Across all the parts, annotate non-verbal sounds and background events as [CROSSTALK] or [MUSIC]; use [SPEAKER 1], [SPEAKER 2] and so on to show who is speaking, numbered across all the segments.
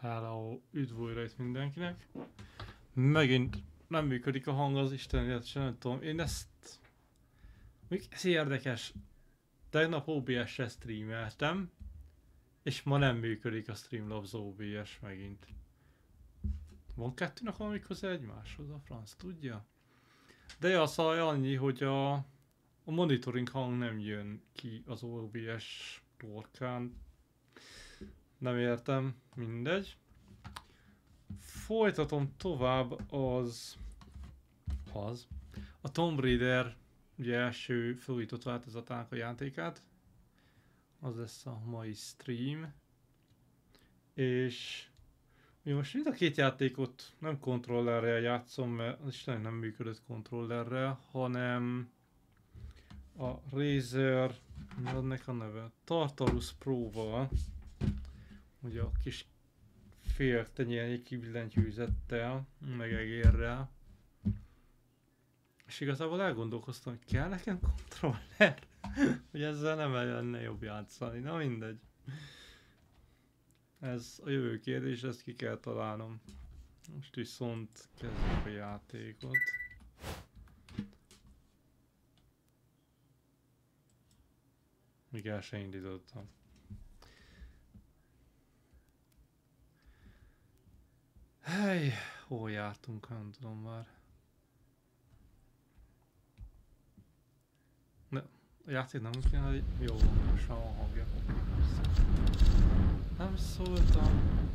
[SPEAKER 1] Hello, üdv újra itt mindenkinek. Megint nem működik a hang az Isten sem nem tudom. Én ezt... Még ez érdekes. Tegnap OBS-re streameltem, és ma nem működik a Streamlabs OBS megint. Van kettőnek valami köze egymáshoz, a franc tudja? De ja, szóval annyi, hogy a, a monitoring hang nem jön ki az OBS torkán, nem értem, mindegy. Folytatom tovább az... Az. A Tomb Raider ugye első felújított változatának a játékát. Az lesz a mai stream. És ugye most mind a két játékot nem kontrollerrel játszom, mert az is nem működött kontrollerrel, hanem a Razer, mi adnak a neve? Tartarus Pro-val ugye a kis fél tenyérnyi kibillentyűzettel, meg egérrel. És igazából elgondolkoztam, hogy kell nekem kontroller? [LAUGHS] hogy ezzel nem lenne jobb játszani, na mindegy. Ez a jövő kérdés, ezt ki kell találnom. Most viszont kezdjük a játékot. Míg el se indítottam. Hely, hol jártunk, nem tudom már. Ne, a játék nem kéne, hogy jó van, most van hangja. Nem szóltam.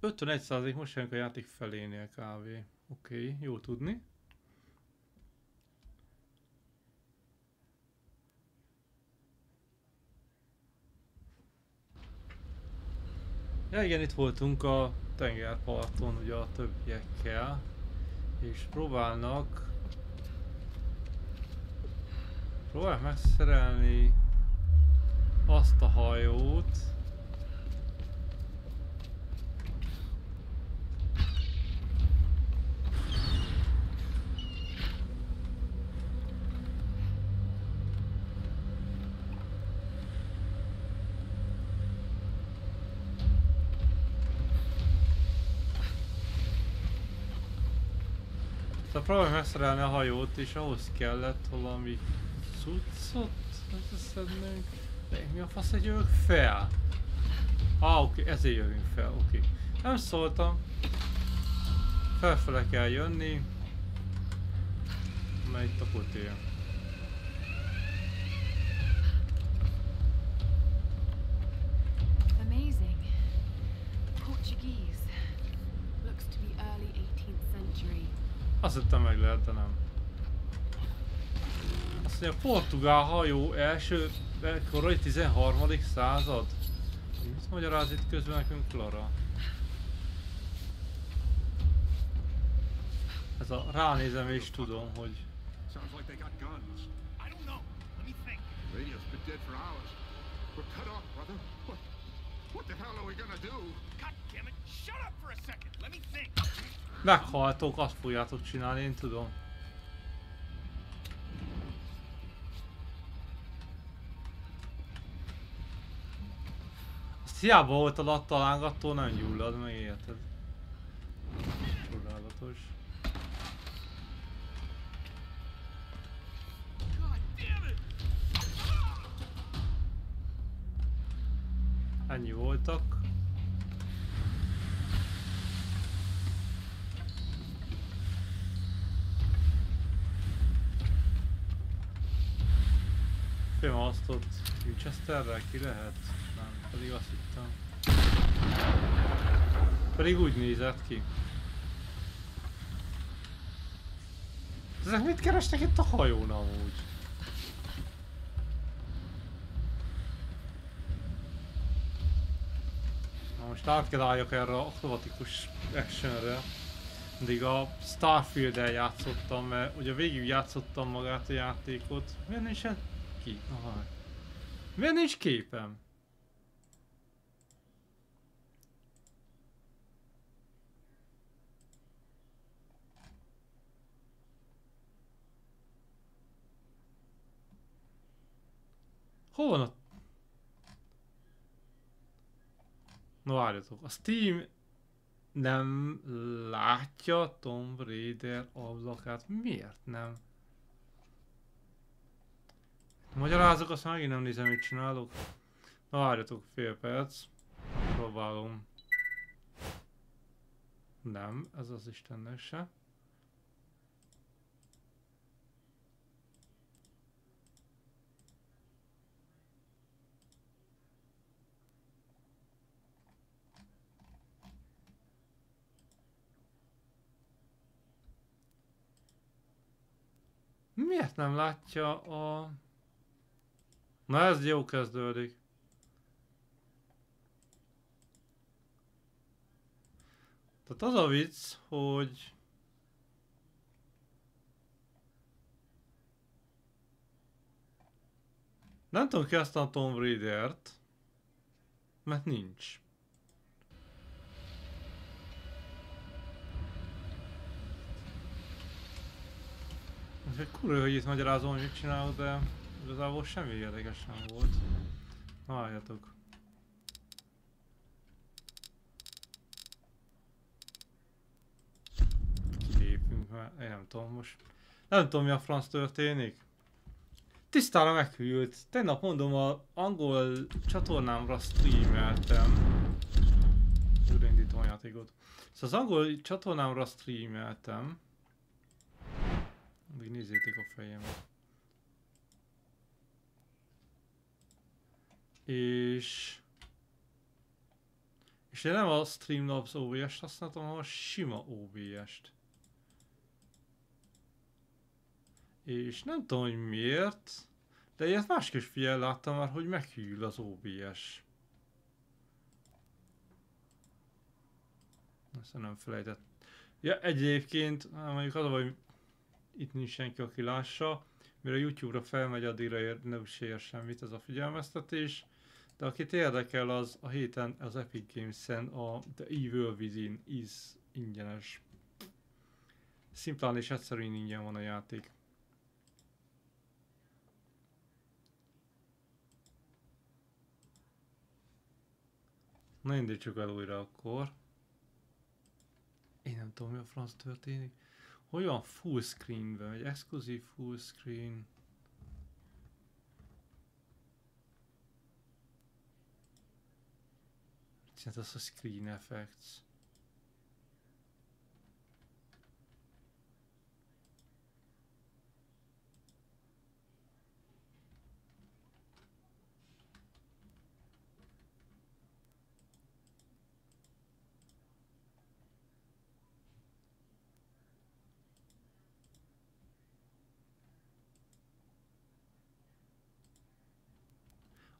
[SPEAKER 1] Ötvenegy százalék most jönk a játék felénél kávé. Oké, okay, jó tudni. Ja igen, itt voltunk a tengerparton ugye a többiekkel, és próbálnak próbálják megszerelni azt a hajót, próbálj megszerelni a hajót, és ahhoz kellett valami cuccot összeszednünk. De mi a fasz, hogy jövök fel? Ah, oké, okay, ezért jövünk fel, oké. Okay. Nem szóltam. Felfele kell jönni. Mert itt a kutél. Hittem meg lehet, de nem. Azt mondja, portugál hajó első korai 13. század. Mit magyaráz itt közben nekünk Clara? Ez a ránézem és tudom, hogy... Sounds like they got guns. I don't know. Let me think. The radio's been dead for hours. We're cut off, brother. What, what the hell are we gonna do? God damn it! Shut up for a second. Let me think. Meghaltok, azt fogjátok csinálni, én tudom. Azt hiába volt a talángattól, nem gyullad meg, érted? Csodálatos. Ennyi voltak. Főm azt ott Winchesterrel ki lehet? Nem, pedig azt hittem. Pedig úgy nézett ki. Ezek mit kerestek itt a hajón amúgy? Na most át kell álljak erre a akrobatikus actionre. Mindig a Starfield-el játszottam, mert ugye végig játszottam magát a játékot. Miért nincsen ki? Aha. Miért nincs képem? Hol van a... No várjatok, a Steam nem látja Tomb Raider ablakát. Miért nem? Magyarázok, azt megint nem nézem, mit csinálok. Na várjatok fél perc. Próbálom. Nem, ez az Istennek se. Miért nem látja a... Na ez jó kezdődik. Tehát az a vicc, hogy... Nem tudom ki azt a Tomb Raider-t, mert nincs. Ez egy kurva, hogy itt magyarázom, hogy mit csinálok, de igazából semmi érdekes nem volt. Várjatok. Kilépünk, mert én nem tudom most. Nem tudom mi a franc történik. Tisztára meghűlt. Tegnap mondom a angol csatornámra streameltem. Újraindítom a játékot. Szóval az angol csatornámra streameltem. Még nézzétek a fejem. És... És én nem a Streamlabs OBS-t használtam, hanem a sima OBS-t. És nem tudom, hogy miért, de ilyet másképp figyel láttam már, hogy meghűl az OBS. Ezt nem felejtett. Ja, egyébként, mondjuk az baj, itt nincs senki, aki lássa. Mire a YouTube-ra felmegy, addigra ér, nem is ér semmit ez a figyelmeztetés. De akit érdekel, az a héten az Epic Games-en a The Evil Within is ingyenes. Szimplán és egyszerűen ingyen van a játék. Na indítsuk el újra akkor. Én nem tudom mi a franc történik. Hogy van full screenben, egy exkluzív full screen. Mit az a screen effects?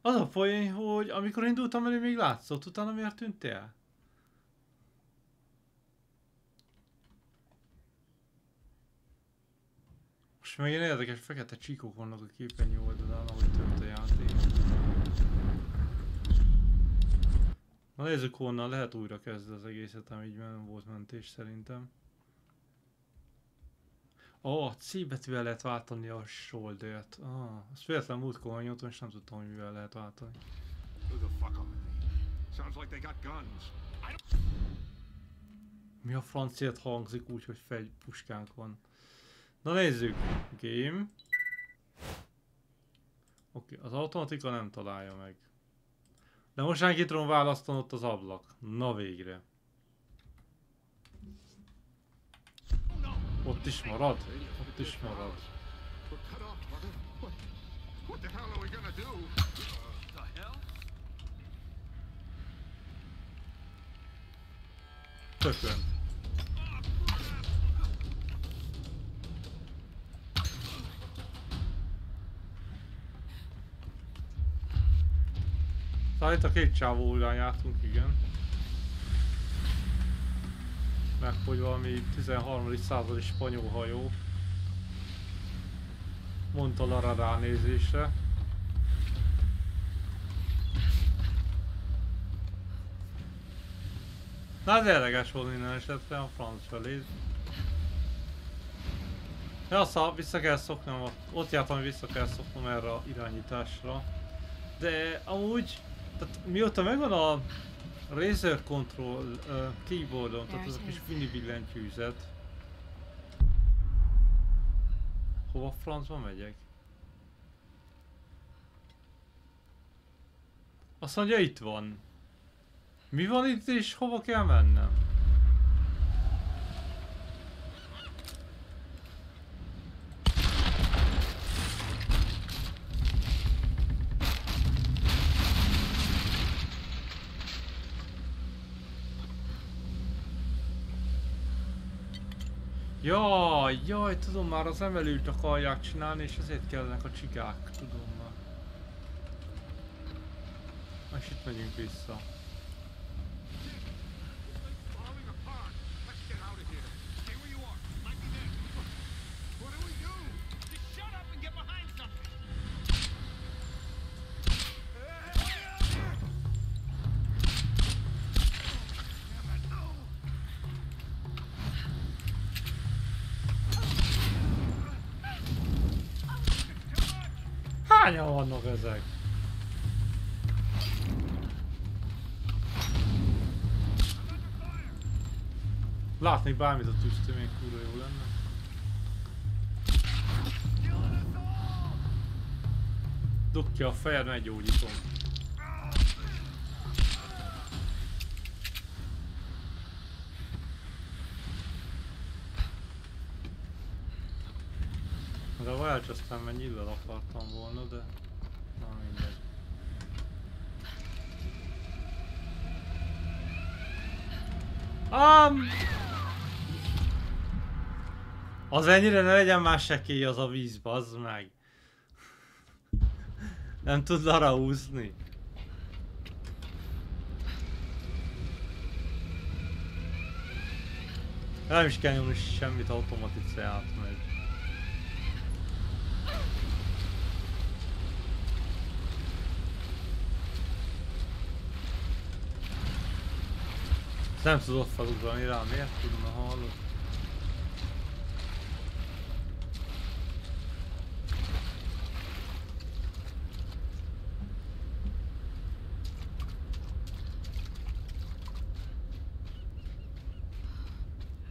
[SPEAKER 1] Az a poén, hogy amikor indultam elő, még látszott, utána miért tűnt? Most meg ilyen érdekes fekete csíkok vannak a képernyő oldalán, ahogy tört a játék. Na nézzük honnan, lehet újra kezdeni az egészet, ami így nem volt mentés szerintem. Ó, oh, C betűvel lehet váltani a shoulder-t. Ah, azt véletlen múltkor megnyomtam, és nem tudtam, hogy mivel lehet váltani. Mi a franciát hangzik úgy, hogy fegy puskánk van? Na nézzük. Game. Oké, okay, az automatika nem találja meg. De most senki tudom választani ott az ablak. Na végre. Ott is marad? Ott is marad. Tökön. Szóval itt a két csávó után jártunk, igen meg hogy valami 13. századi spanyol hajó. Mondta Lara ránézésre. Na ez érdekes volt minden esetre a franc felé. Ja, szóval vissza kell szoknom, ott jártam, vissza kell szoknom erre a irányításra. De amúgy, tehát mióta megvan a Razer Control uh, keyboardon, tehát az a kis mini billentyűzet. Hova francba megyek? Azt mondja itt van. Mi van itt és hova kell mennem? Jaj, jaj, tudom már az emelőt akarják csinálni, és ezért kellenek a csigák, tudom már. És itt megyünk vissza. Ezek? Látni bármit a tüstő még kurva jó lenne. Dugd ki a fejed, meggyógyítom. De a Welch aztán meg nyillel akartam volna, de... Na mindegy. Um, az ennyire ne legyen már sekély az a víz, bazd meg. Nem tud arra úszni. Nem is kell nyomni semmit, automatikusan átmegy. Nem tudok felugrani rá, miért tudna hallod?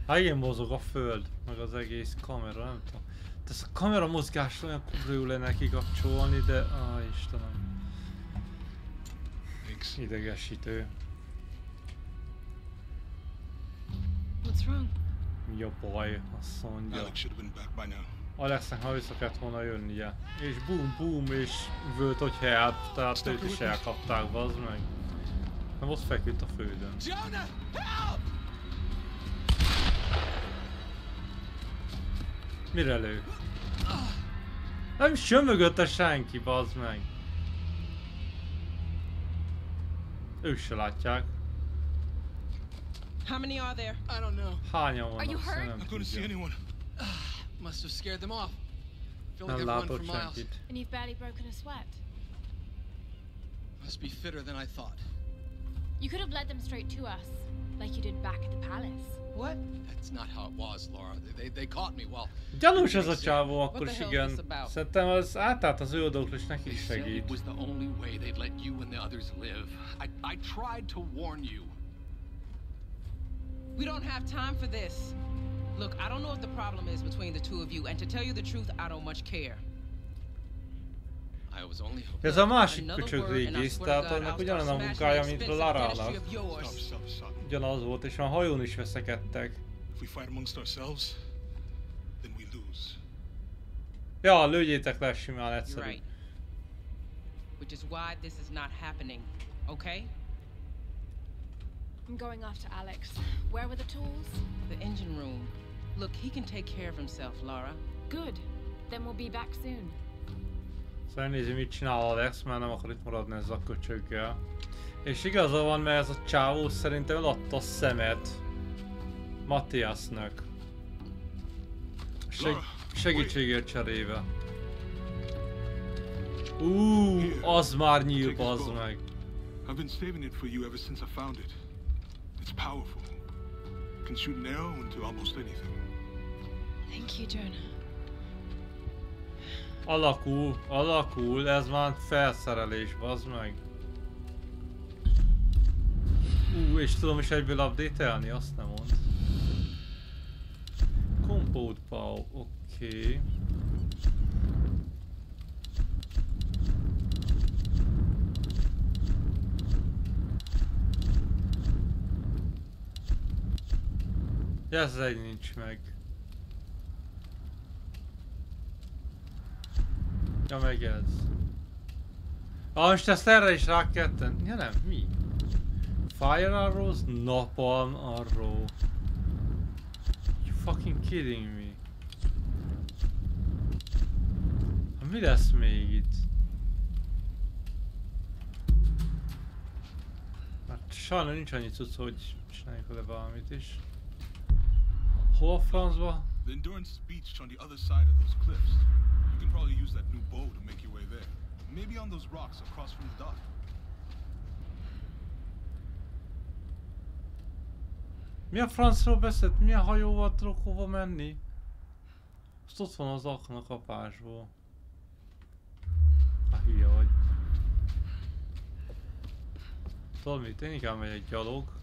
[SPEAKER 1] Hát igen mozog a föld, meg az egész kamera, nem tudom. De ez a kamera mozgás olyan kurva jó lenne kikapcsolni, de... Ah, Istenem. Idegesítő.
[SPEAKER 2] What's wrong?
[SPEAKER 1] A baj, azt mondja.
[SPEAKER 3] Alex should have been back by now.
[SPEAKER 1] Alexnek ha vissza kellett volna jönnie. És boom boom, és vőlt, hogy help, tehát őt is elkapták, bazd meg. Nem ott feküdt a földön.
[SPEAKER 3] Jonah, help!
[SPEAKER 1] Mire lő? Nem is jön mögötte senki, bazd meg. Ők se látják.
[SPEAKER 2] How many are there?
[SPEAKER 3] I don't know.
[SPEAKER 1] Hányan
[SPEAKER 2] Are you hurt?
[SPEAKER 3] I couldn't see anyone. [SIGHS]
[SPEAKER 4] Must have scared them off. Feel like
[SPEAKER 1] Nem
[SPEAKER 4] I've run for miles.
[SPEAKER 5] And you've barely broken a sweat.
[SPEAKER 4] Must be fitter than I thought.
[SPEAKER 5] You could have led them straight to us, like you did back at the palace.
[SPEAKER 2] What?
[SPEAKER 4] That's not how it was, Laura. They, they, they caught me while
[SPEAKER 1] Gyanús ez a csávó, akkor
[SPEAKER 2] the
[SPEAKER 1] is
[SPEAKER 2] hell is
[SPEAKER 1] igen.
[SPEAKER 2] this about?
[SPEAKER 1] Szerintem az átállt az ő neki is
[SPEAKER 4] said it
[SPEAKER 1] segít.
[SPEAKER 4] was the only way they'd let you and the others live. I, I tried to warn you.
[SPEAKER 2] We don't have time for this. Look, I don't know what the problem is between the two of you, and to tell you the truth, I don't much care.
[SPEAKER 1] Ez a másik köcsög régész, tehát annak ugyanaz a munkája,
[SPEAKER 2] the
[SPEAKER 1] mint a Larának. Ugyanaz volt, és a hajón is veszekedtek.
[SPEAKER 3] If we fight amongst ourselves, then we lose.
[SPEAKER 1] Ja, lőjétek le simán egyszerű.
[SPEAKER 2] right. Which is why this is not happening, okay?
[SPEAKER 5] I'm going after Alex. Where were the tools?
[SPEAKER 2] The engine room. Look, he can take care of himself, Laura.
[SPEAKER 5] Good. Then we'll be back soon.
[SPEAKER 1] Szóval mit csinál Alex, mert nem akar itt maradni ezzel a köcsöggel. És igaza van, mert ez a csávó szerintem eladta a szemet Matthiasnak. Seg segítségért cserébe. Ú, az már nyíl, bazd meg.
[SPEAKER 3] I've been saving it for you ever since I found it. It's powerful. Can shoot an arrow into almost anything.
[SPEAKER 5] Thank you, Jonah.
[SPEAKER 1] Alakul, alakul, ez már felszerelés, bazd meg. Ú, és tudom is egyből update-elni, azt nem mond. Compound Pow, oké. Okay. Ez egy nincs meg. Ja meg ez. Ah, most ezt erre is rá kell. Ja nem, mi? Fire arrows, napalm arrow. You fucking kidding me? Hát mi lesz még itt? Hát sajnos nincs annyi cucc, hogy csináljuk vele valamit is. Hol a francba?
[SPEAKER 3] The Endurance Beach on the other side of those cliffs. You can probably use that new bow to make your way there. Maybe on those rocks across from the dock.
[SPEAKER 1] Mi a francról beszélt? Milyen hajóval tudok hova menni? Azt ott van az akna kapásból. Hát hülye vagy. Tudod mit? Én inkább megyek gyalog.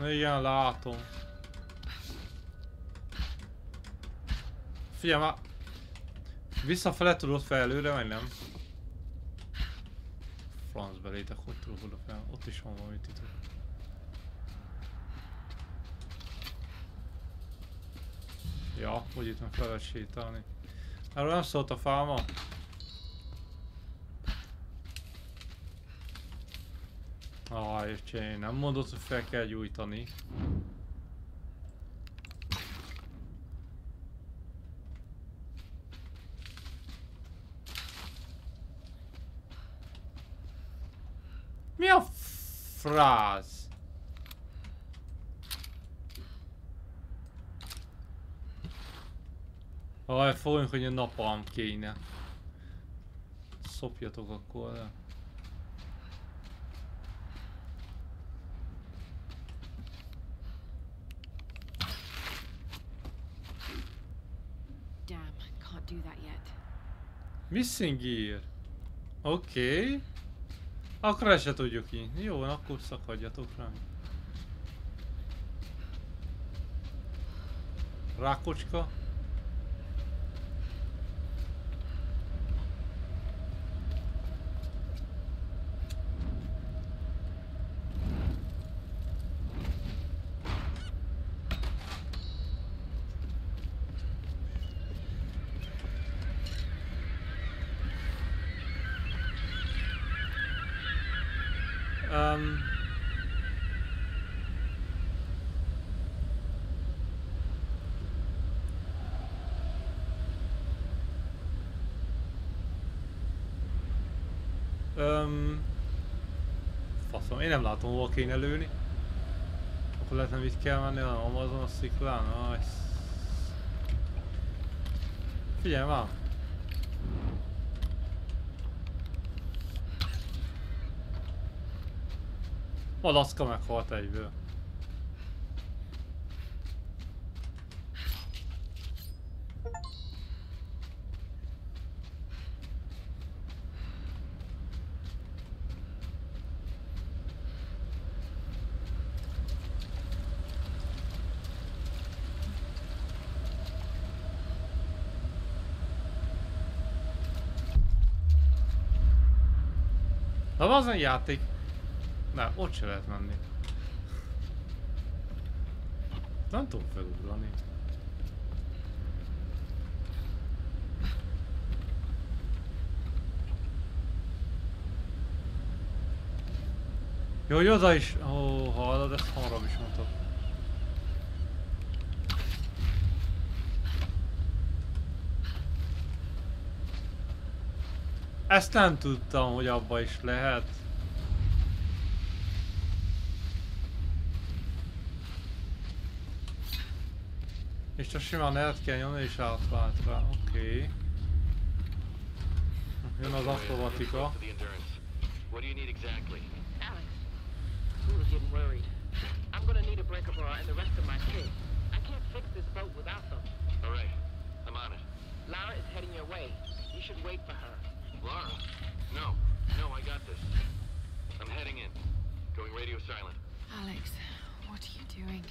[SPEAKER 1] Igen, látom. Figyelj már! Visszafele tudod fel előre, vagy nem? Franz belétek, hogy tudok oda fel? Ott is van valami titok. Ja, hogy itt meg fel lehet sétálni. Erről nem szólt a fáma? Ah, és én nem mondod, hogy fel kell gyújtani. Mi a fráz? Aj, fogjunk, hogy a napalm kéne. Szopjatok akkor le.
[SPEAKER 6] Damn, can't do that yet.
[SPEAKER 1] Missing gear. Oké. Okay. Akkor ezt se tudjuk ki. Jó, akkor szakadjatok rá. Rákocska. Um, um, faszom, én nem látom hova kéne lőni. Akkor lehet nem itt kell menni, hanem Amazon a sziklán. Nice. Figyelj már! Alaszka meghalt egyből. Na az a játék. Na, ott se lehet menni. Nem tudom felugrani. Jó, hogy oda is... Ó, hallod, ezt hamarabb is mondtad. Ezt nem tudtam, hogy abba is lehet. És csak simán el kell nyomni és átvált rá, oké. Okay. Jön az akrobatika.
[SPEAKER 7] For the endurance. What do you need exactly?
[SPEAKER 8] Alex, Lula's getting worried. I'm gonna need a breaker bar and the rest of my kit. I can't fix this boat without them. away. You should wait for her.
[SPEAKER 7] Lara? No. No, I got this. I'm heading in. Going radio silent.
[SPEAKER 6] Alex, what are you doing?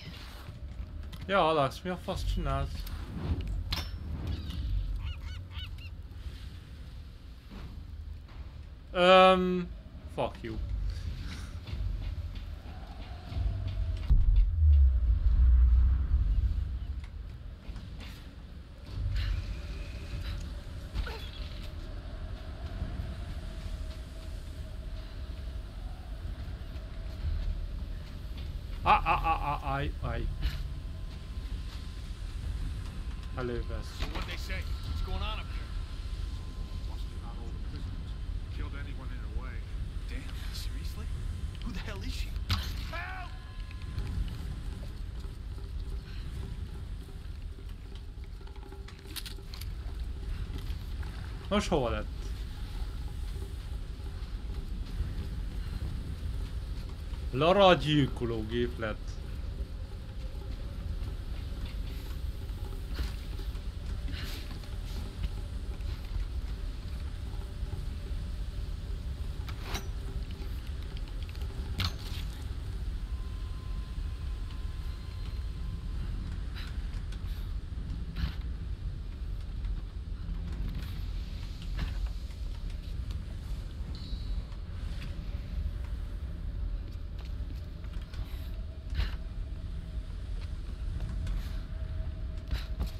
[SPEAKER 1] Ja, Alex, mi a fasz csinálsz? Um, fuck you. Nos, hova lett? Lara a gyilkológép lett.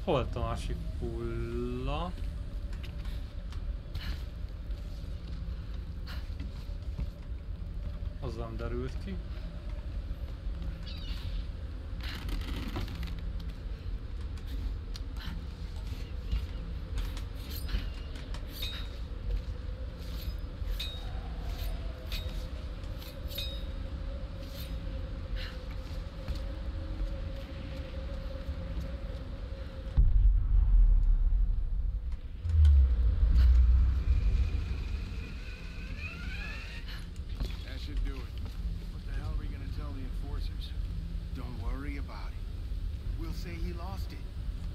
[SPEAKER 1] Hol lett a másik hulla? Az nem derült ki.
[SPEAKER 3] That should do it. What the hell are we gonna tell the enforcers?
[SPEAKER 9] Don't worry about it. We'll say he lost it.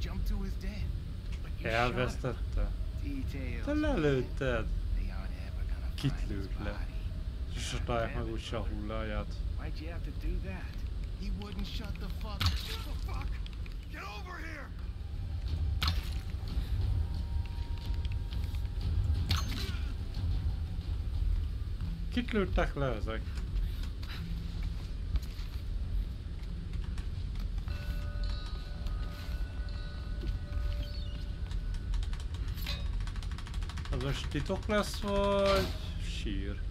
[SPEAKER 9] Jumped to his death. But you shot him.
[SPEAKER 1] Elvesztette. Te lelőtted. Kit lőtt le? És találják meg úgyse a hulláját. Kit lőttek le ezek? Most titok lesz, vagy sír?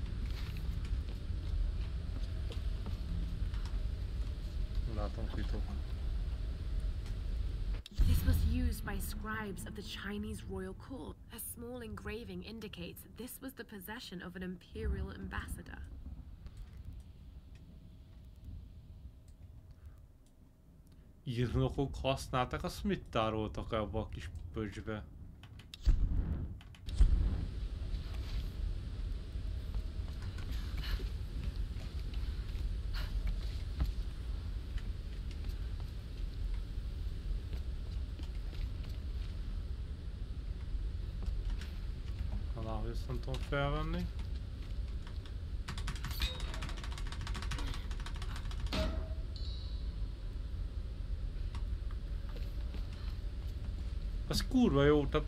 [SPEAKER 1] Látom titok.
[SPEAKER 6] This was used by scribes of the Chinese royal court. A small engraving indicates that this was the possession of an imperial ambassador.
[SPEAKER 1] Írnokok használták, azt mit tároltak abba a kis pöcsbe? Valahogy ezt nem tudom felvenni. Az kurva jó, tehát...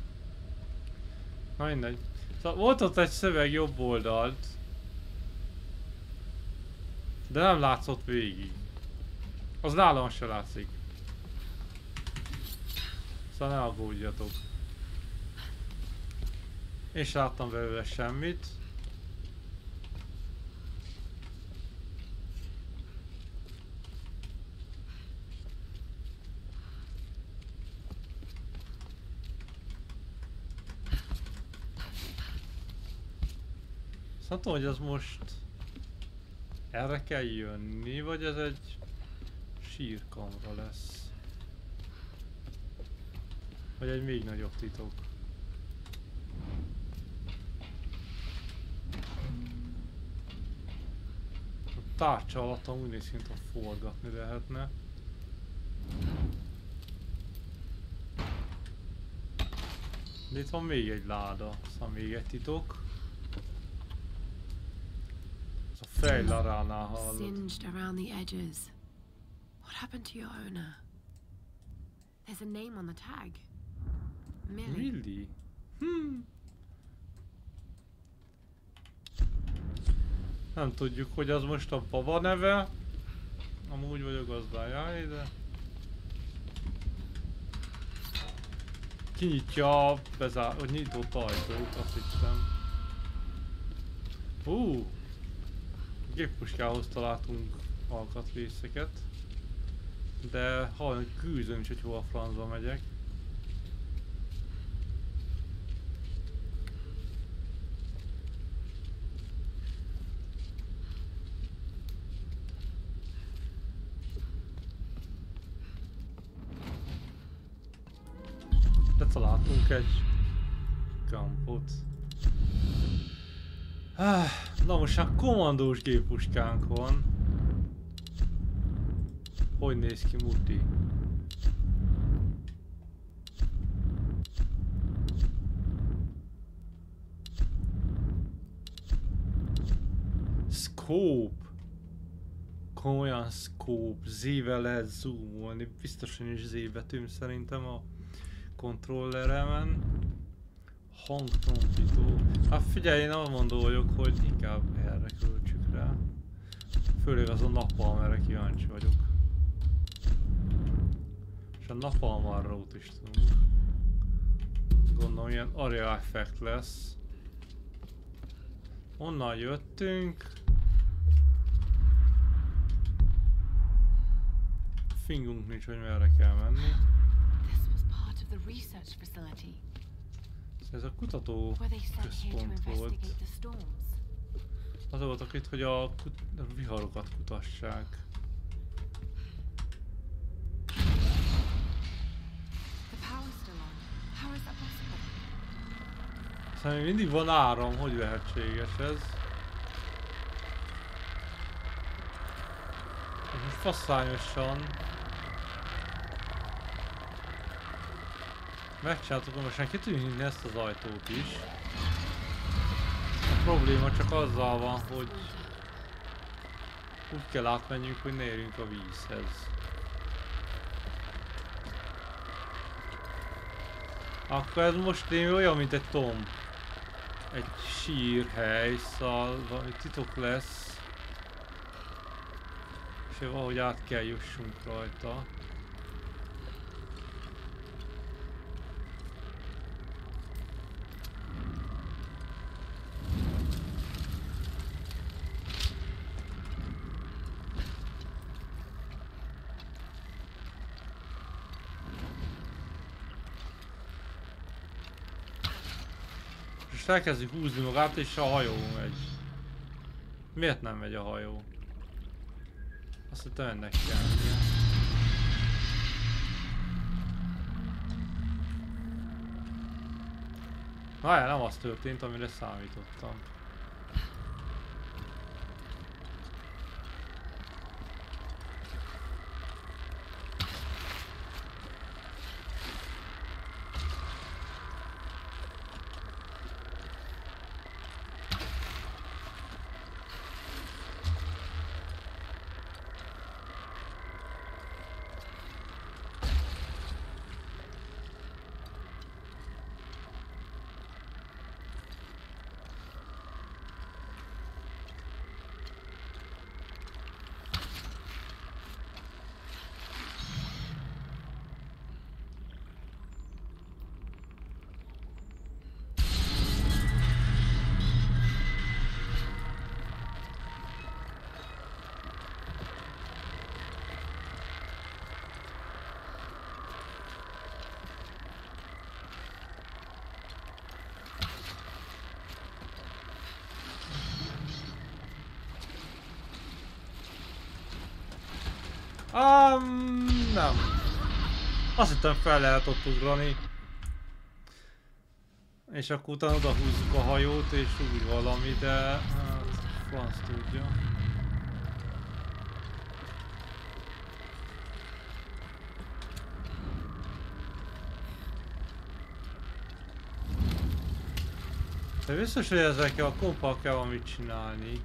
[SPEAKER 1] Na mindegy. Szóval volt ott egy szöveg jobb oldalt. De nem látszott végig. Az nálam se látszik. Szóval ne aggódjatok. Én sem láttam belőle semmit. Nem hogy ez most erre kell jönni, vagy ez egy sírkamra lesz. Vagy egy még nagyobb titok. A tárcsa alatt amúgy ki, mintha forgatni lehetne. De itt van még egy láda, aztán még egy titok. Ez a fejlaránál hallod.
[SPEAKER 6] Singed around the edges. What happened to your owner? There's a name on the tag. Millie.
[SPEAKER 1] Millie? Hmm. Nem tudjuk, hogy az most a baba neve. Amúgy vagyok gazdája, de... Kinyitja a bezár... hogy nyitott ajtót, azt hittem. Hú! Géppuskához találtunk alkatrészeket. De hallani küzdöm is, hogy hol a francba megyek. Egy kampot. Ah, Na most már kommandós géppuskánk van. Hogy néz ki Muti? Scope. Komolyan scope. Z-vel lehet zoomolni. Biztosan is Z betűm szerintem a kontrolleremen. Hangtompító. Hát figyelj, én mondom vagyok, hogy inkább erre költsük rá. Főleg az a napalm, erre kíváncsi vagyok. És a napalmarrót is tudunk. Gondolom ilyen area effect lesz. Onnan jöttünk. Fingunk nincs, hogy merre kell menni.
[SPEAKER 6] This was part of the research facility
[SPEAKER 1] Ez a kutató központ volt. Az voltak itt, hogy a, kut a viharokat kutassák. Aztán még mindig van áram, hogy lehetséges ez? És most faszányosan megcsináltuk, most már ki tudjuk ezt az ajtót is. A probléma csak azzal van, hogy úgy kell átmenjünk, hogy ne érjünk a vízhez. Akkor ez most én olyan, mint egy tomb. Egy sírhely, szóval valami titok lesz. És valahogy át kell jussunk rajta. És elkezdi húzni magát, és a hajó megy. Miért nem megy a hajó? Azt hittem ennek kell. Várjál, nem az történt, amire számítottam. Azt hittem fel lehet ott ugrani. És akkor utána oda húzzuk a hajót és úgy valami, de hát franc tudja. De biztos, hogy ezekkel a kompal kell valamit csinálni.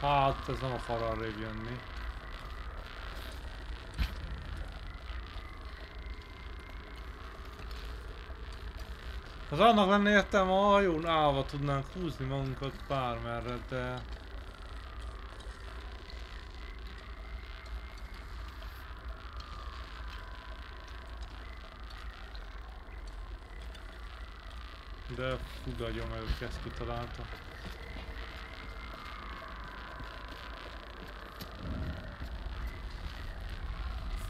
[SPEAKER 1] Hát, ez nem akar arrébb jönni. Az annak lenne értelme, a hajón állva tudnánk húzni magunkat bármerre, de... De meg, hogy ezt kitalálta.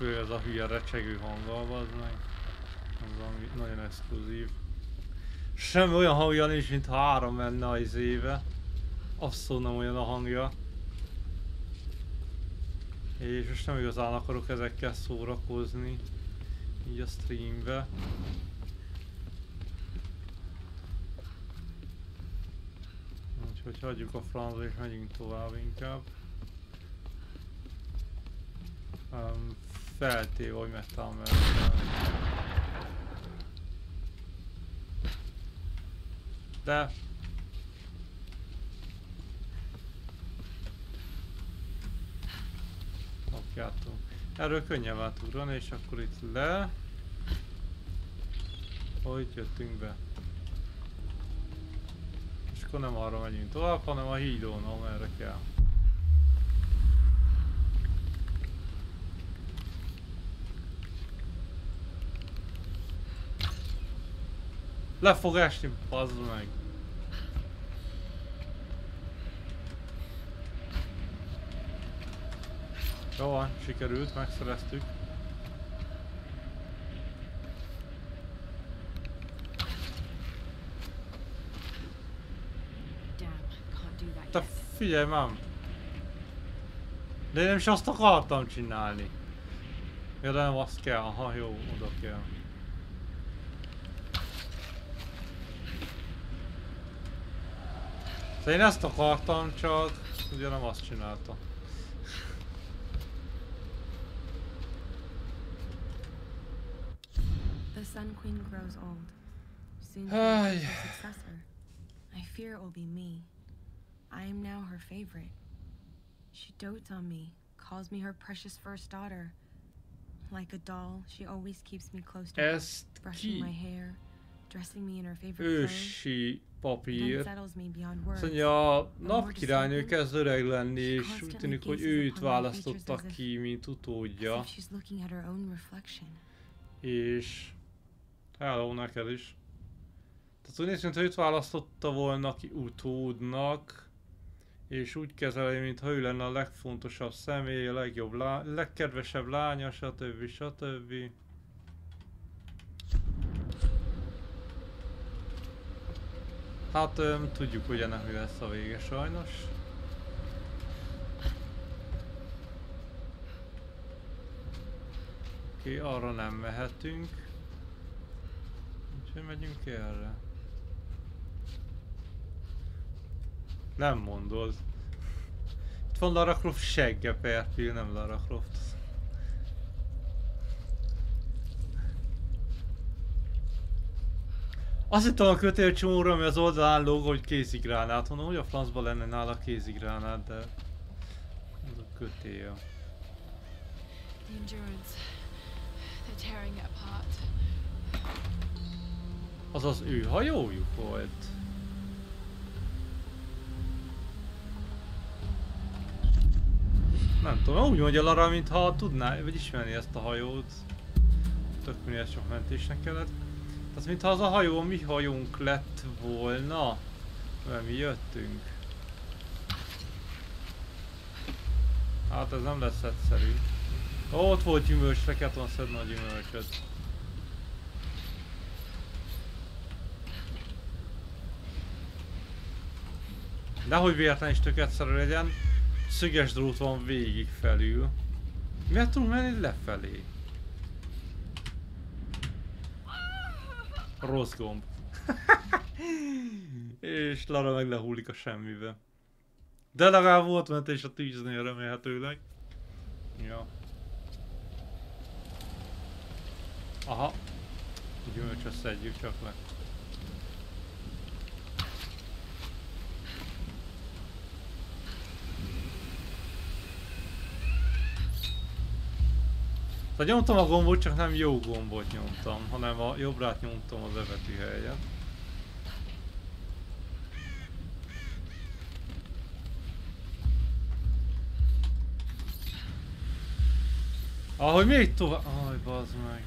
[SPEAKER 1] Fő ez a hülye recsegő hanggal, az meg. Az valami nagyon exkluzív. Semmi olyan hangja nincs, mint három menne az éve. Abszolút nem olyan a hangja. És most nem igazán akarok ezekkel szórakozni. Így a streambe. Úgyhogy hagyjuk a francba és megyünk tovább inkább. Um, feltéve, hogy megtalálom De... Kapjátok. Erről könnyen át ugrani, és akkor itt le... Hogy jöttünk be? És akkor nem arra megyünk tovább, hanem a hídon, amerre kell. Le fog esni, bazd meg. Jó van, sikerült, megszereztük. Te figyelj már! De én nem is azt akartam csinálni. Ja, de nem azt kell, aha jó, oda kell. Én ezt akartam, csak ugye nem azt.
[SPEAKER 6] The Sun Queen grows old. Soon she will be her successor. I fear it will be me. I am now her favorite. She dotes on me, calls me her precious first daughter. Like a doll, she always keeps me close to her, brushing my hair, dressing me in her favorite
[SPEAKER 1] Ősi papír. Azt mondja, a napkirálynő kezd öreg lenni, és úgy tűnik, hogy őt választottak ki, mint utódja. És... Hello, neked is. Tehát úgy néz, mintha őt választotta volna ki utódnak, és úgy kezeli, mintha ő lenne a legfontosabb személy, a legjobb lá legkedvesebb lánya, stb. stb. Hát öm, tudjuk, ennek mi lesz a vége sajnos. Oké, okay, arra nem mehetünk. Úgyhogy megyünk erre. Nem mondod. Itt van Lara Croft segge, Perpil, nem Lara Croft. Azt hittem a kötélcsomóra, ami az oldalán lóg, hogy kézigránát. Mondom, hogy a francban lenne nála kézigránát, de... Ez a kötél. Az az ő hajójuk volt. Nem tudom, úgy mondja Lara, mintha tudná, vagy ismerni ezt a hajót. Tök minél sok mentésnek kellett. Az mintha az a hajó mi hajónk lett volna. Mert mi jöttünk. Hát ez nem lesz egyszerű. Ott volt gyümölcs, le kellett volna szedni a gyümölcsöt. Nehogy véletlen is tök egyszerű legyen. Szöges drót van végig felül. Miért tudunk menni lefelé? Rossz gomb. És Lara meg lehullik a semmibe. De legalább volt mentés a tűznél remélhetőleg. Ja. Aha. Gyümölcsöt szedjük csak le. Tehát nyomtam a gombot, csak nem jó gombot nyomtam, hanem a jobbrát nyomtam az evetű helyet. Ahogy még tovább... Aj, bazd meg.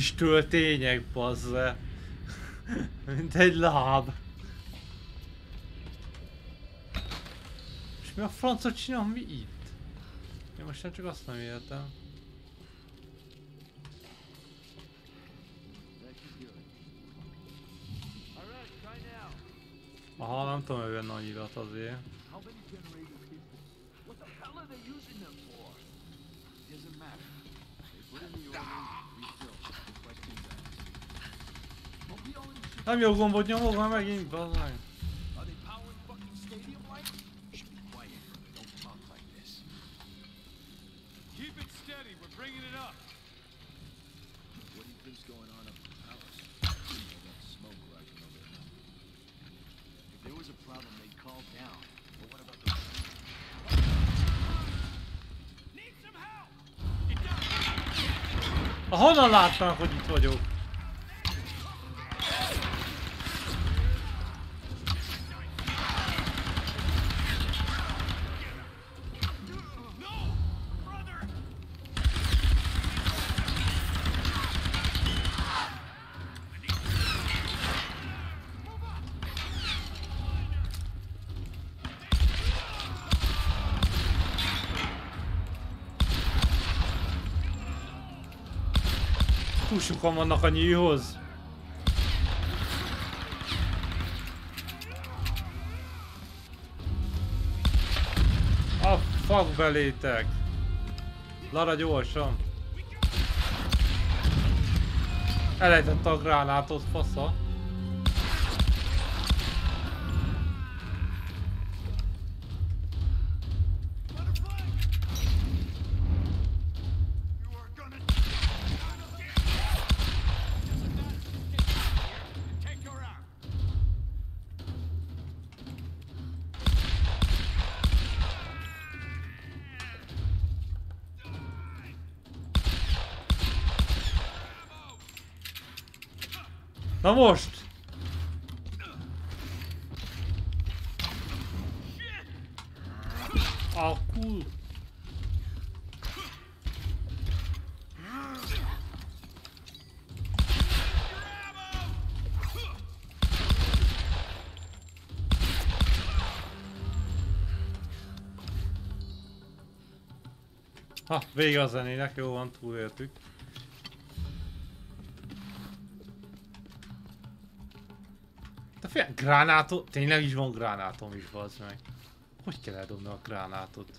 [SPEAKER 1] Kis töltények, bazze. [LAUGHS] Mint egy láb. És mi a francot csinál mi itt? Én most nem csak azt nem értem. Aha, nem tudom, hogy benne azért. Nyomok már megint, bazd
[SPEAKER 10] what about the...
[SPEAKER 3] Need some help.
[SPEAKER 1] Ha honnan látták, hogy itt vagyok? Sokan vannak a nyíhoz. A fuck belétek. Lara gyorsan. Elejtette a gránátot, fasza. Na most! A kul... Ha, vége a zenének, jó van, túléltük. Gránátot? Tényleg is van gránátom is, bazd meg. Hogy kell eldobni a gránátot?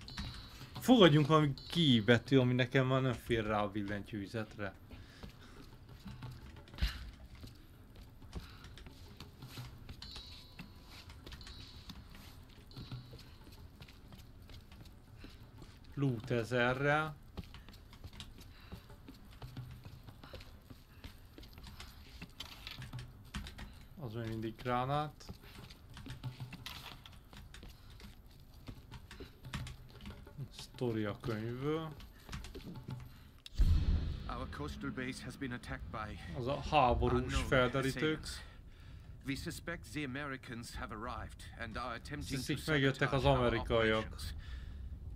[SPEAKER 1] Fogadjunk valami ki betű, ami nekem már nem fér rá a billentyűzetre. Loot ezerrel. Az még mindig gránát. Story a könyvből. Az a háborús felderítők.
[SPEAKER 11] We suspect the Americans have arrived and are attempting to
[SPEAKER 1] megjöttek az amerikaiak.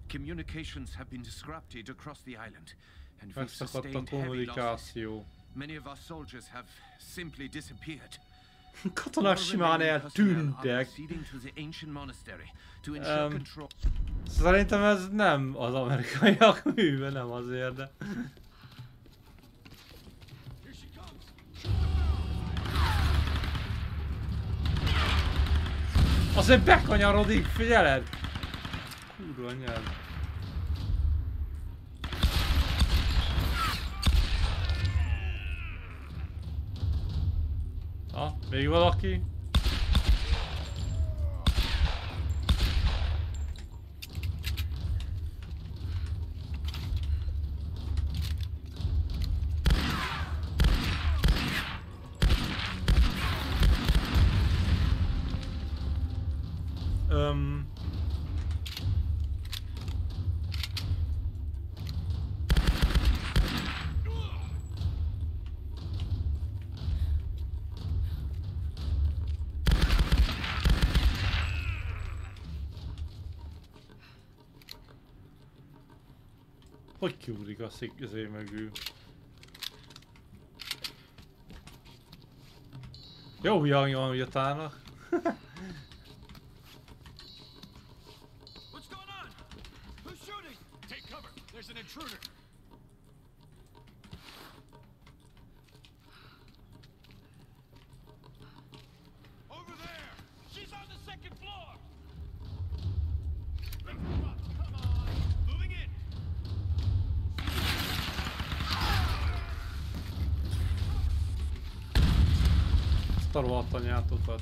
[SPEAKER 11] Communications have been disrupted across the island, and we've sustained heavy losses. Many of our soldiers have simply disappeared.
[SPEAKER 1] Katonák simán eltűntek. Um. Szerintem ez nem az amerikaiak [LAUGHS] műve, nem azért, de... Azért bekanyarodik, figyeled! Kurva nyelv. Ah, még valaki? Öm... Kiúrik a szik ezé mögül? Jó hangja van Jatának.
[SPEAKER 3] What's [LAUGHS]
[SPEAKER 1] a rohadt anyátokat.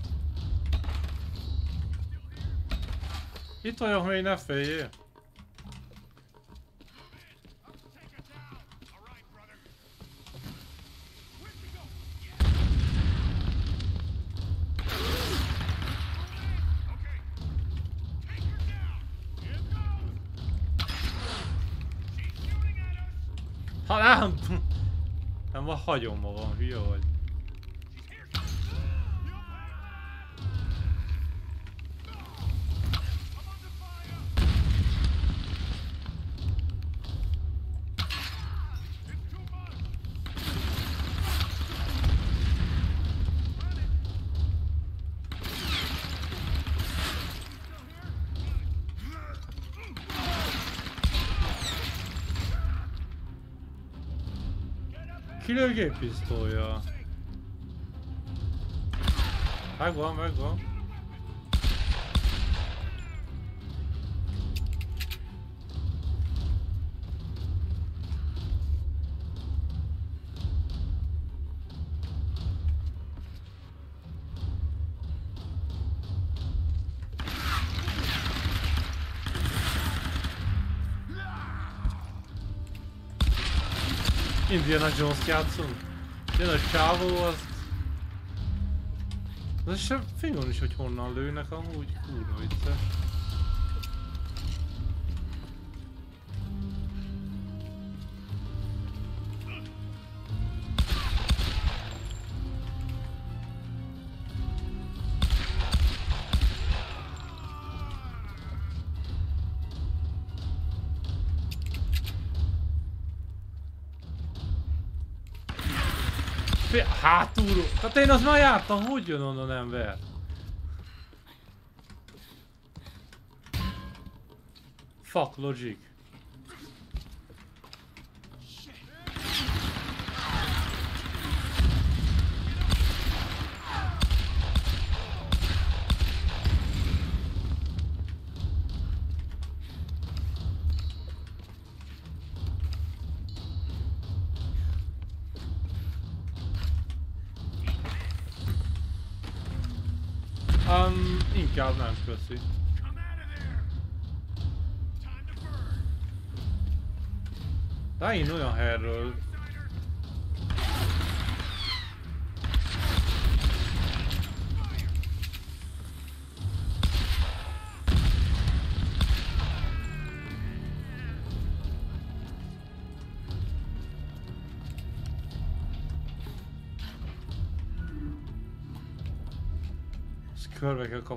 [SPEAKER 1] Itt olyan, hogy ne féljél. Ha nem! [LAUGHS] Hagyom magam, hülye vagy. 필요하게 피스톨이야. 발광, 발광. Indiana Jones játszunk. Jön a csávó, azt... De sem fingom is, hogy honnan lőnek, amúgy kurva vicces. Fé- Hátulról. Tehát én az már jártam, hogy jön onnan ember? Fuck logic. Köszi. De én olyan helyről...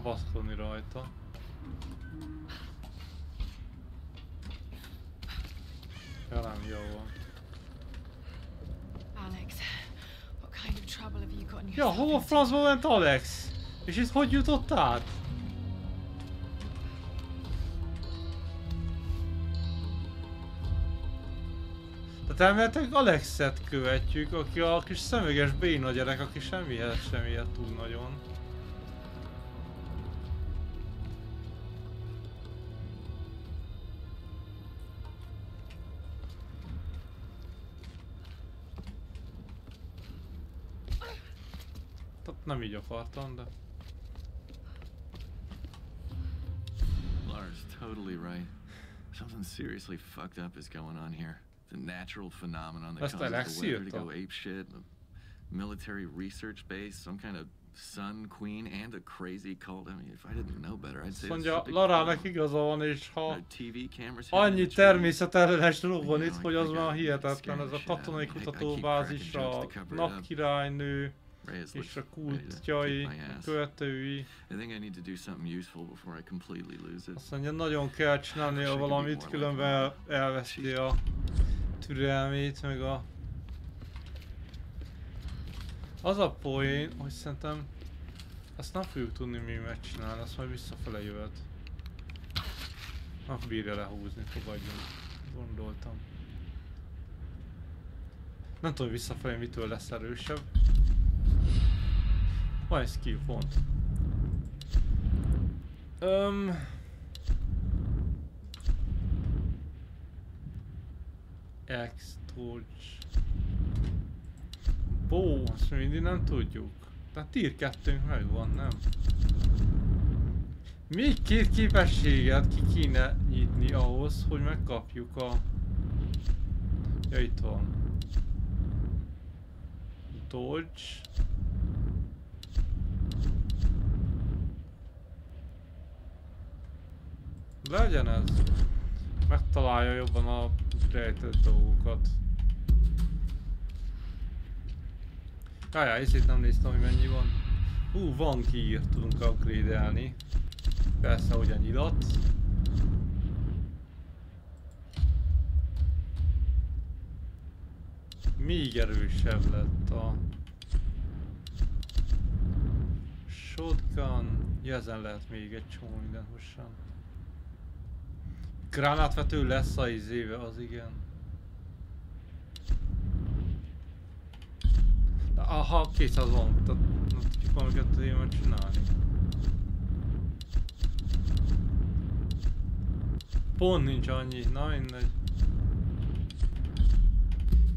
[SPEAKER 1] kapaszkodni rajta. Nem, jó van.
[SPEAKER 6] Alex, what kind of trouble have you gotten
[SPEAKER 1] Ja, hova francba ment Alex? És itt hogy jutott át? Tehát elméletileg Alexet követjük, aki a kis szemüveges béna gyerek, aki semmihez sem ilyet túl nagyon. Nem így akartam, de...
[SPEAKER 12] Lara's totally right. Something seriously fucked up is going on here. It's a natural phenomenon that
[SPEAKER 1] Azt
[SPEAKER 12] causes the weather to go apeshit. A military research base, some kind of sun queen, and a crazy cult. I mean, if I didn't know better, I'd say
[SPEAKER 1] mondja, Larának igaza van, és ha annyi
[SPEAKER 12] the
[SPEAKER 1] természetellenes dolog van itt, hogy az már hihetetlen. Ez a katonai kutatóbázis, a napkirálynő, és a kultjai, a követői.
[SPEAKER 12] I think I need to do something useful before I completely lose it.
[SPEAKER 1] Azt mondja, nagyon kell csinálnia valamit, különben el, elveszti a türelmét, meg a... Az a poén, hogy szerintem ezt nem fogjuk tudni mi megcsinálni, azt majd visszafele jöhet. Nem bírja lehúzni, fogadjunk. Gondoltam. Nem tudom, hogy visszafelé mitől lesz erősebb. Van egy skill pont. Öm... X-Torch... Bó, azt mindig nem tudjuk. Tehát tier 2 megvan, nem? Még két képességet ki kéne nyitni ahhoz, hogy megkapjuk a... Ja, itt van. Dodge. Legyen ez. Megtalálja jobban a rejtett dolgokat. Jajjá, és itt nem néztem, hogy mennyi van. Hú, van kiír, tudunk upgrade-elni. Persze, hogy a nyilat. Még erősebb lett a... Shotgun. Ja, ezen lehet még egy csomó minden hosszan. Gránátvető lesz a izéve, az igen. Aha, 200 van, tehát nem tudjuk valamiket ilyen csinálni. Pont nincs annyi, na mindegy.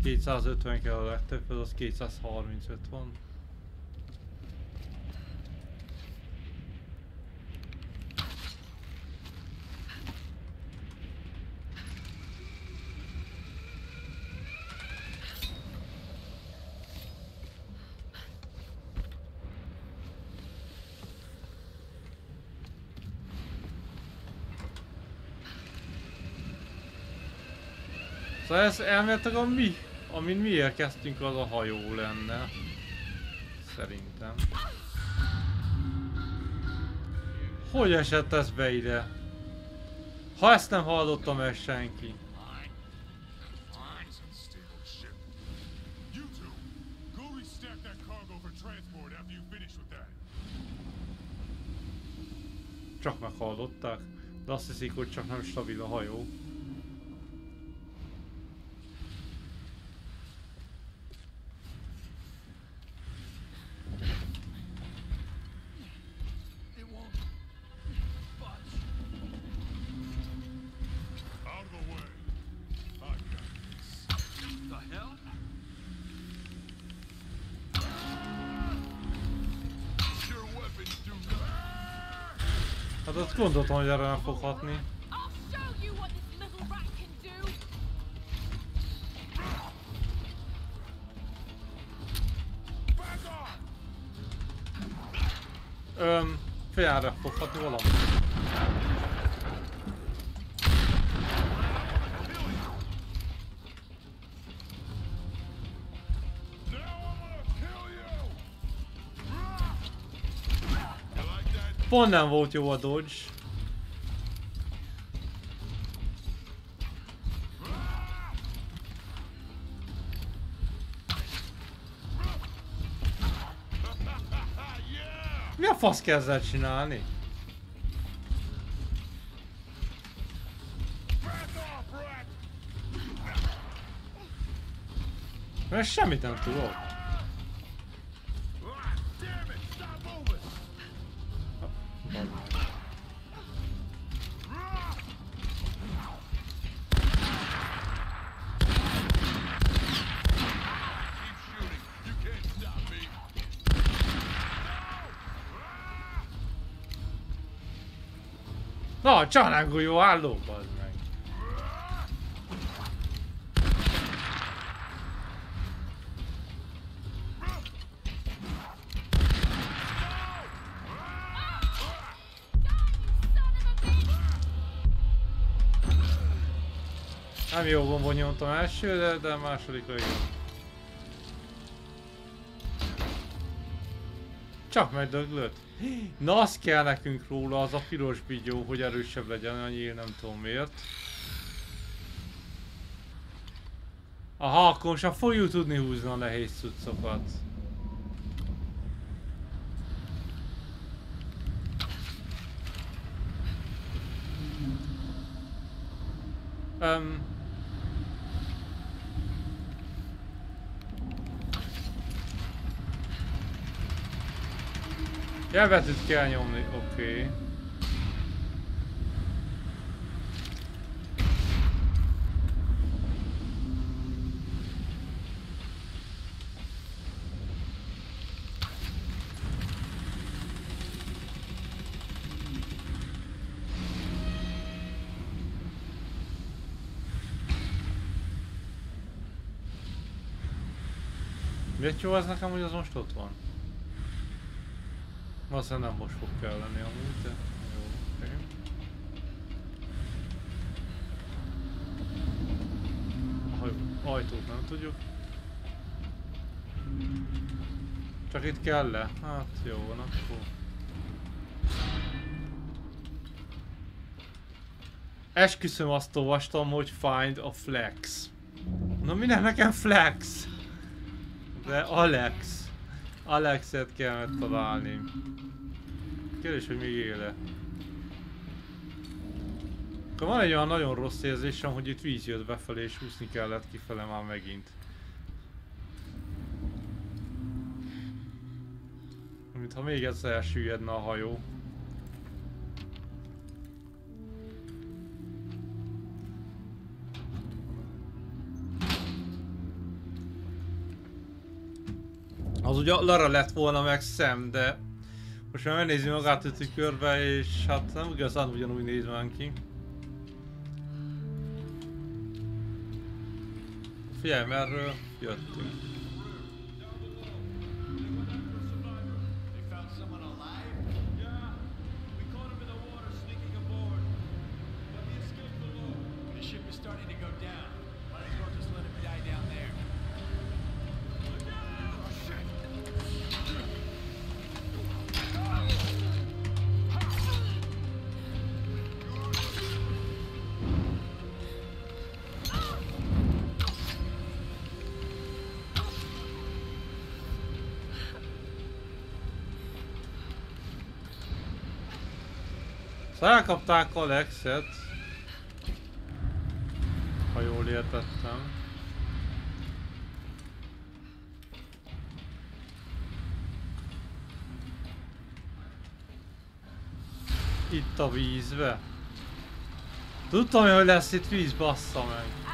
[SPEAKER 1] 250 kell a legtöbb, az 235 van. Szóval ez elméletileg a mi, amin mi érkeztünk, az a hajó lenne. Szerintem. Hogy esett ez be ide? Ha ezt nem hallottam el senki. Csak meghallották. De azt hiszik, hogy csak nem stabil a hajó. Hát azt gondoltam, hogy erre nem fog hatni. Öm, félre fog hatni valami. Nem volt jó a dodge. Mi a fasz kell ezzel csinálni? Mert semmit nem tudok. Na, családgó jó álló, bazd meg. Nem jó gombon nyomtam első, de, de másodikra igen. Csak megdöglött. Na, az kell nekünk róla, az a piros bigyó, hogy erősebb legyen, annyi nem tudom miért. Aha, akkor most fogjuk tudni húzni a nehéz cuccokat. Um, Jelvetőt kell nyomni, oké. Okay. Miért jó az nekem, hogy az most ott van? Valószínűleg nem most fog kelleni amúgy, de jó. Okay. Ajtót nem tudjuk. Csak itt kell le? Hát jó van akkor. Esküszöm azt olvastam, hogy find a flex. Na mi nem nekem flex? De Alex. Alexet kell találni. Kérdés, hogy még éle. Akkor van egy olyan nagyon rossz érzésem, hogy itt víz jött befelé és úszni kellett kifele már megint. Mintha még egyszer elsüllyedne a hajó. Ugye Lara lett volna meg szem, de most már megnézi magát a tükörbe, és hát nem igazán ugyanúgy néz már ki. Figyelj, merről jöttünk. Felkapták Alexet. Ha jól értettem. Itt a vízbe. Tudtam, hogy lesz itt víz, bassza meg.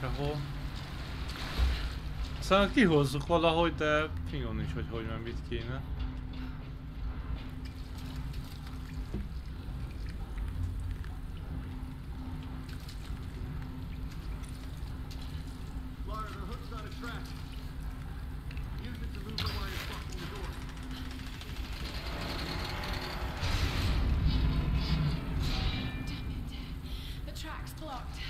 [SPEAKER 1] Sehol. Aztán kihozzuk valahogy, de fingom nincs, hogy hogy meg mit kéne.
[SPEAKER 5] The track's blocked.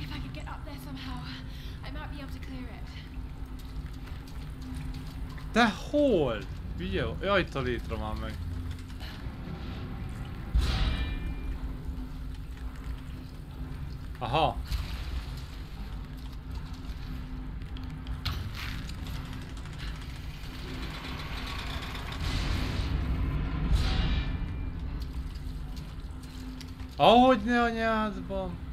[SPEAKER 5] If I could get up there somehow, I might be able to clear it.
[SPEAKER 1] De hol? Jó, ja, itt a létre már meg. Aha. Ahogy ne a nyádban.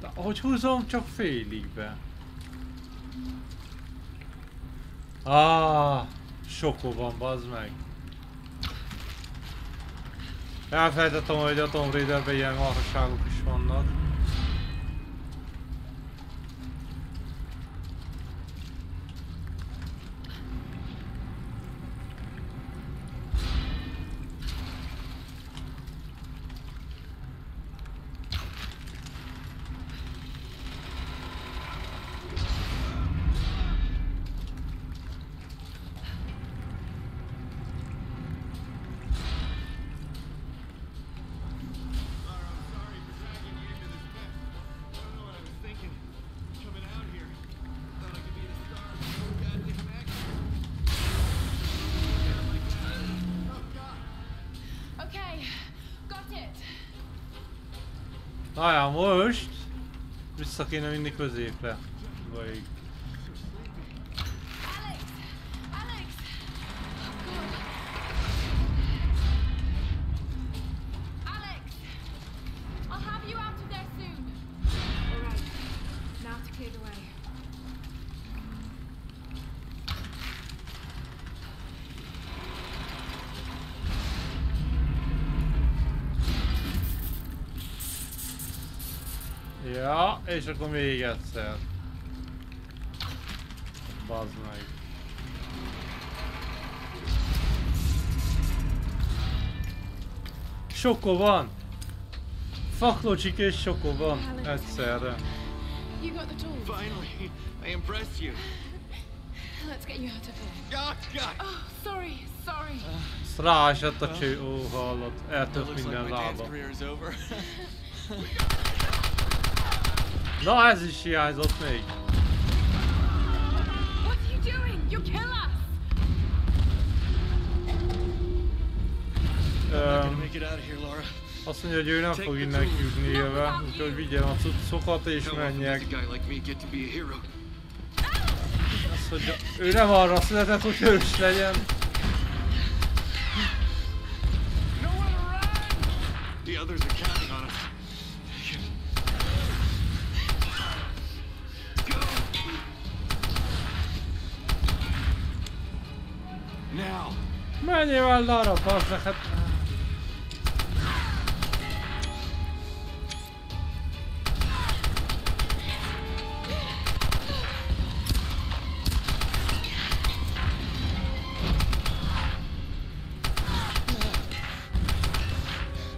[SPEAKER 1] De ahogy húzom, csak félig be. Ah, sokó van, bazd meg. Elfelejtettem, hogy a Tomb Raiderben ilyen marhaságok is vannak. Na ja, most vissza kéne vinni középre. Akkor még egyszer. Bazd meg. Sokko van! Faklocsik és sokko van egyszerre.
[SPEAKER 5] You got the tools.
[SPEAKER 10] Finally, I impressed you.
[SPEAKER 5] Let's get you out of here.
[SPEAKER 10] Oh, God.
[SPEAKER 5] Oh, sorry, sorry.
[SPEAKER 1] Ráesett a cső, ó hallott,
[SPEAKER 10] It
[SPEAKER 1] eltört
[SPEAKER 10] looks like
[SPEAKER 1] minden
[SPEAKER 10] my dance
[SPEAKER 1] lába. [LAUGHS] Na ez is hiányzott még.
[SPEAKER 5] What are you doing? You'll kill us.
[SPEAKER 10] I'm not gonna
[SPEAKER 1] Öm,
[SPEAKER 10] make it out of here, Laura.
[SPEAKER 1] azt mondja, hogy ő nem fog innen kijutni élve, úgyhogy vigyem a cuccokat és menjek. Azt mondja, ő nem arra született, hogy hős legyen. Menjél már Lara, bazd hát...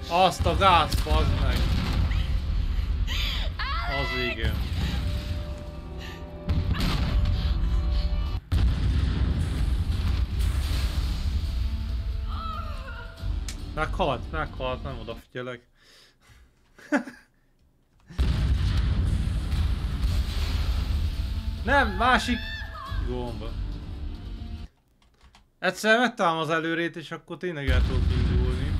[SPEAKER 1] Azt a gáz, bazd meg! Az igen. Meghalt, meghalt, nem odafigyelek. nem, másik gomba. Egyszer megtalálom az előrét, és akkor tényleg el tudok indulni.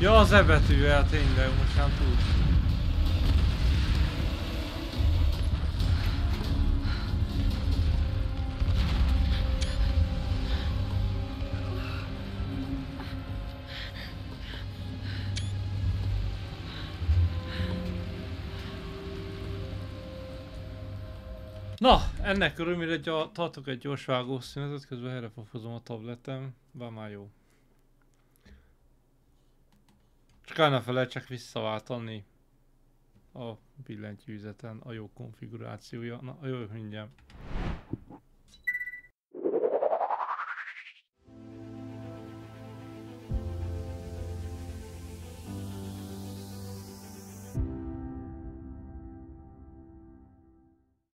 [SPEAKER 1] Ja, az E betűvel tényleg, most nem tud. ennek örömére a tartok egy gyors vágószünetet, közben helyrefokozom a tabletem, van már jó. Csak el ne csak visszaváltani a billentyűzeten a jó konfigurációja. Na, a jó mindjárt.